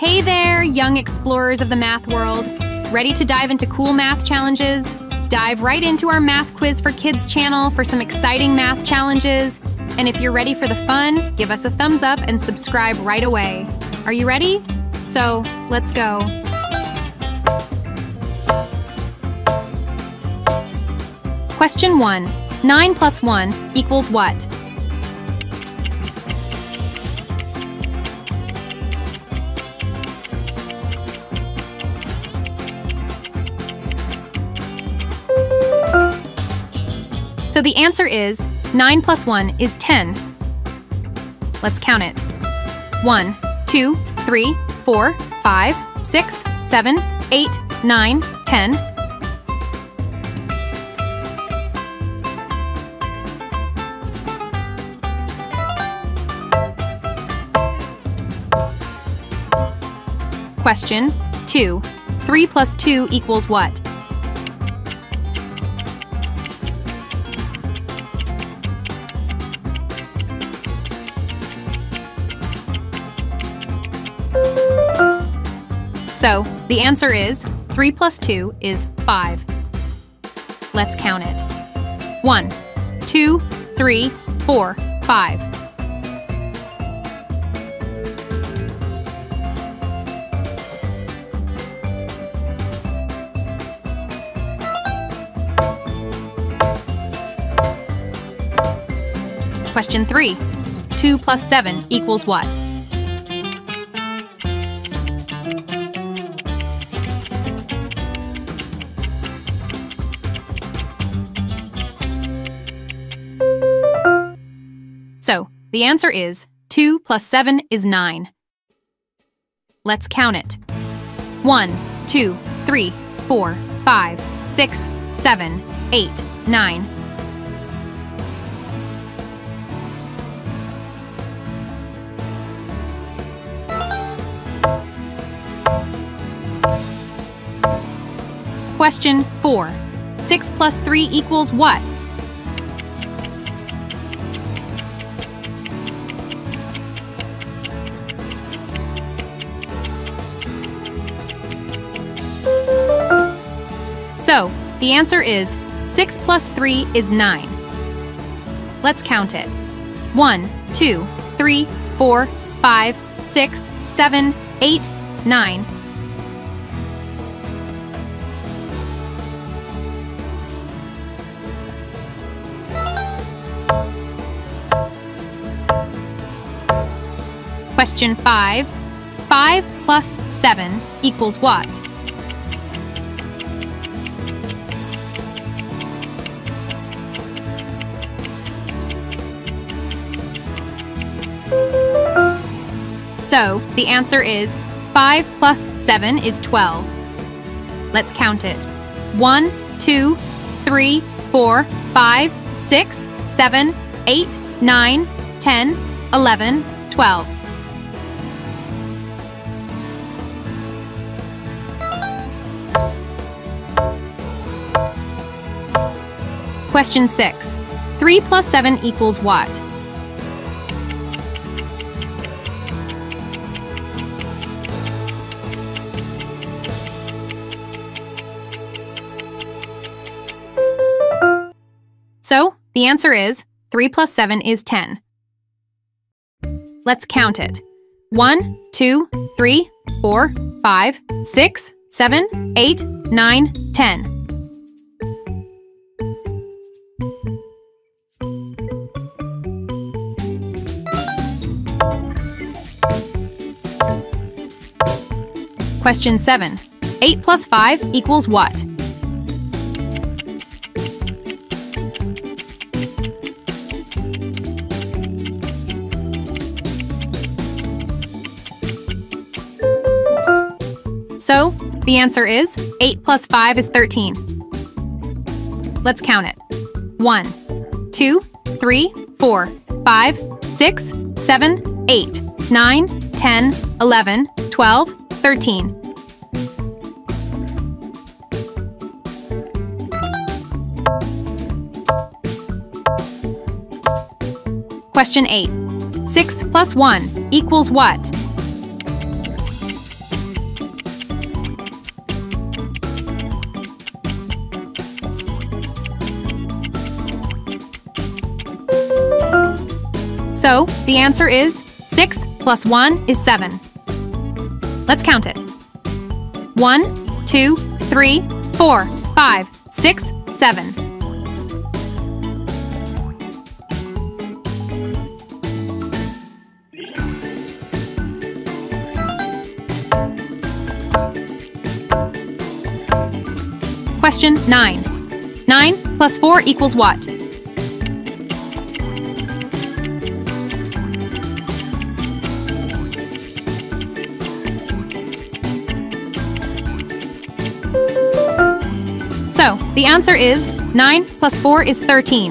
Hey there, young explorers of the math world. Ready to dive into cool math challenges? Dive right into our Math Quiz for Kids channel for some exciting math challenges. And if you're ready for the fun, give us a thumbs up and subscribe right away. Are you ready? So, let's go. Question 1. 9 plus 1 equals what? So the answer is 9 plus 1 is 10. Let's count it. 1, 2, 3, 4, 5, 6, 7, 8, 9, 10. Question 2. 3 plus 2 equals what? So, the answer is 3 plus 2 is 5. Let's count it. 1, 2, 3, 4, 5. Question 3. 2 plus 7 equals what? The answer is 2 plus 7 is 9. Let's count it. 1, 2, 3, 4, 5, 6, 7, 8, 9. Question 4. 6 plus 3 equals what? The answer is 6 plus 3 is 9. Let's count it. 1, 2, 3, 4, 5, 6, 7, 8, 9. Question 5. 5 plus 7 equals what? So, the answer is 5 plus 7 is 12. Let's count it. 1, 2, 3, 4, 5, 6, 7, 8, 9, 10, 11, 12. Question 6. 3 plus 7 equals what? The answer is 3 plus 7 is 10. Let's count it. 1, 2, 3, 4, 5, 6, 7, 8, 9, 10. Question 7. 8 plus 5 equals what? So, the answer is 8 plus 5 is 13. Let's count it. 1, 2, 3, 4, 5, 6, 7, 8, 9, 10, 11, 12, 13. Question 8. 6 plus 1 equals what? So, the answer is 6 plus 1 is 7. Let's count it. 1, 2, 3, 4, 5, 6, 7. Question 9. 9 plus 4 equals what? So, the answer is 9 plus 4 is 13.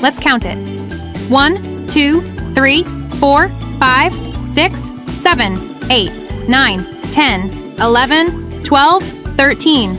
Let's count it. 1, 2, 3, 4, 5, 6, 7, 8, 9, 10, 11, 12, 13.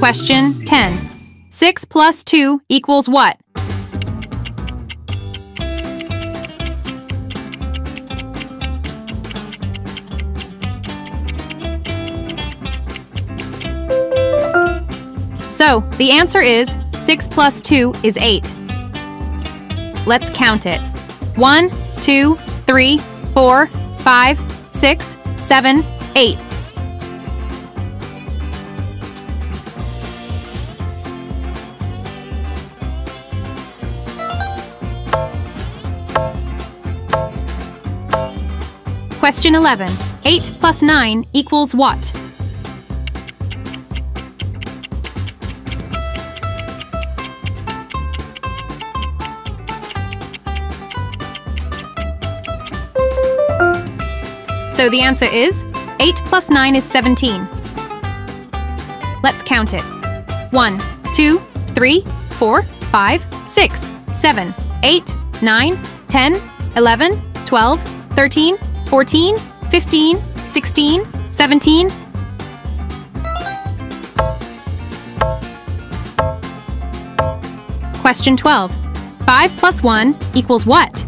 Question 10. 6 plus 2 equals what? So, the answer is 6 plus 2 is 8. Let's count it. 1, 2, 3, 4, 5, 6, 7, 8. Question 11. 8 plus 9 equals what? So the answer is 8 plus 9 is 17. Let's count it. 1, 2, 3, 4, 5, 6, 7, 8, 9, 10, 11, 12, 13, 14, 15, 16, 17. Question 12. 5 plus 1 equals what?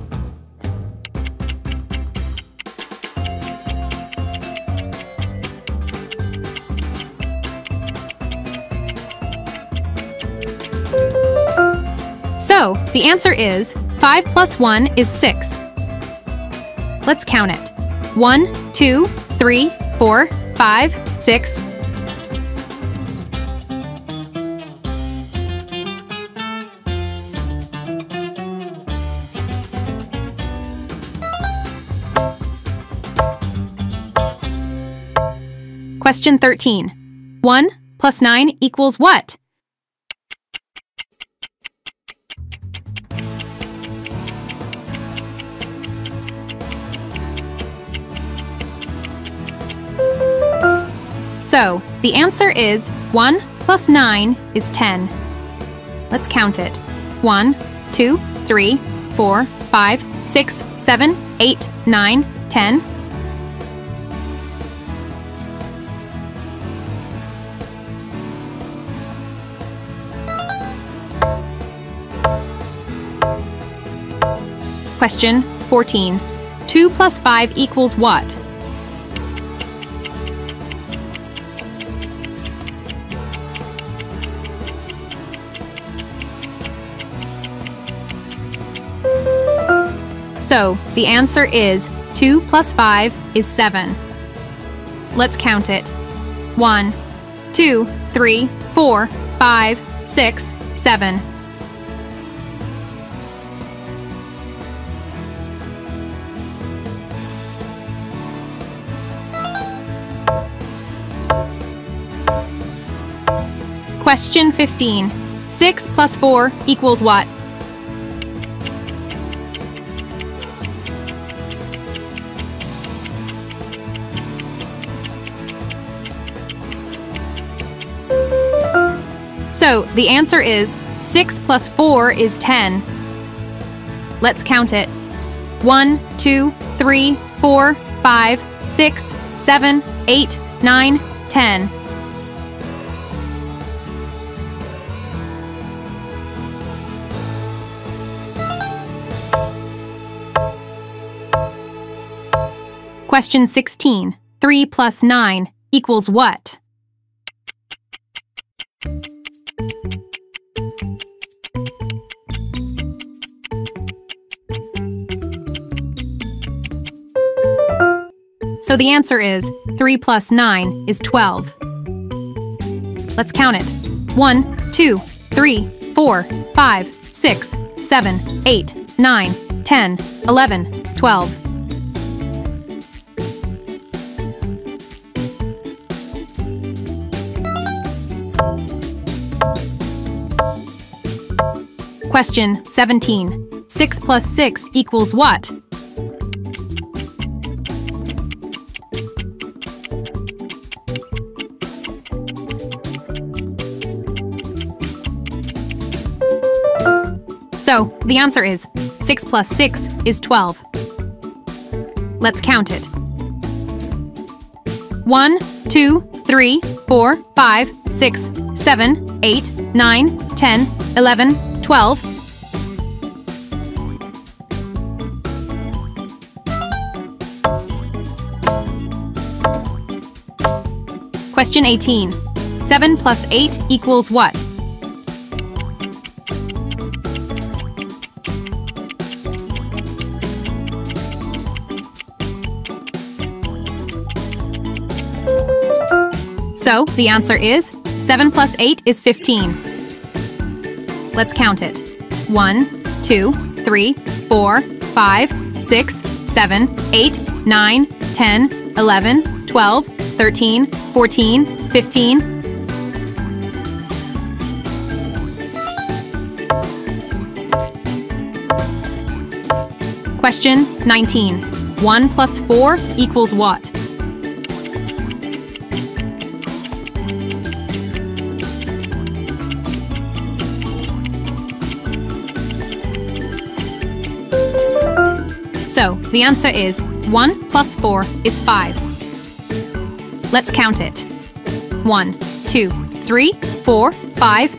So, the answer is 5 plus 1 is 6. Let's count it. 1, 2, 3, 4, 5, 6. Question 13. 1 plus 9 equals what? So, the answer is 1 plus 9 is 10. Let's count it. 1, 2, 3, 4, 5, 6, 7, 8, 9, 10. Question 14. 2 plus 5 equals what? So, the answer is 2 plus 5 is 7. Let's count it. 1, 2, 3, 4, 5, 6, 7. Question 15. 6 plus 4 equals what? So the answer is 6 plus 4 is 10. Let's count it. 1, 2, 3, 4, 5, 6, 7, 8, 9, 10. Question 16. 3 plus 9 equals what? So the answer is 3 plus 9 is 12. Let's count it. 1, 2, 3, 4, 5, 6, 7, 8, 9, 10, 11, 12. Question 17. 6 plus 6 equals what? So, the answer is 6 plus 6 is 12. Let's count it. 1, 2, 3, 4, 5, 6, 7, 8, 9, 10, 11, 12. Question 18. 7 plus 8 equals what? So, the answer is 7 plus 8 is 15. Let's count it. 1, 2, 3, 4, 5, 6, 7, 8, 9, 10, 11, 12, 13, 14, 15. Question 19. 1 plus 4 equals what? So, the answer is 1 plus 4 is 5. Let's count it. 1, 2, 3, 4, 5.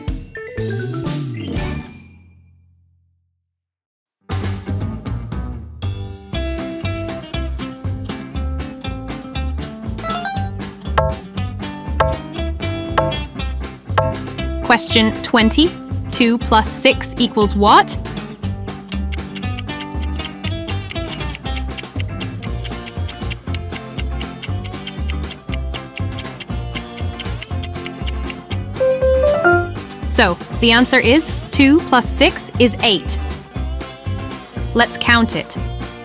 Question 20. 2 plus 6 equals what? So, the answer is 2 plus 6 is 8. Let's count it.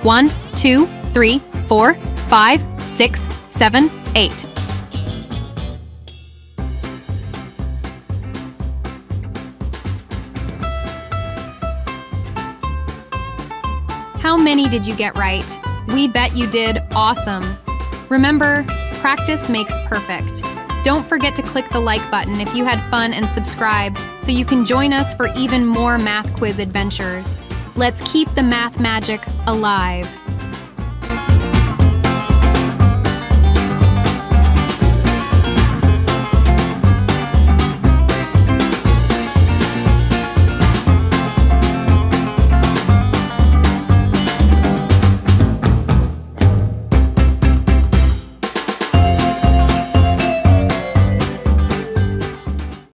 1, 2, 3, 4, 5, 6, 7, 8. How many did you get right? We bet you did awesome. Remember, practice makes perfect. Don't forget to click the like button if you had fun and subscribe so you can join us for even more math quiz adventures. Let's keep the math magic alive.